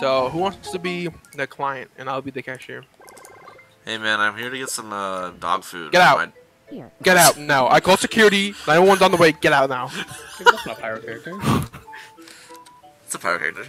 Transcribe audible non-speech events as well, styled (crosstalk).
So who wants to be the client and I'll be the cashier? Hey man, I'm here to get some uh, dog food. Get out. My- Get out now. I call security. 911's on the way. Get out now. That's not a pirate character. (laughs) It's a pirate character.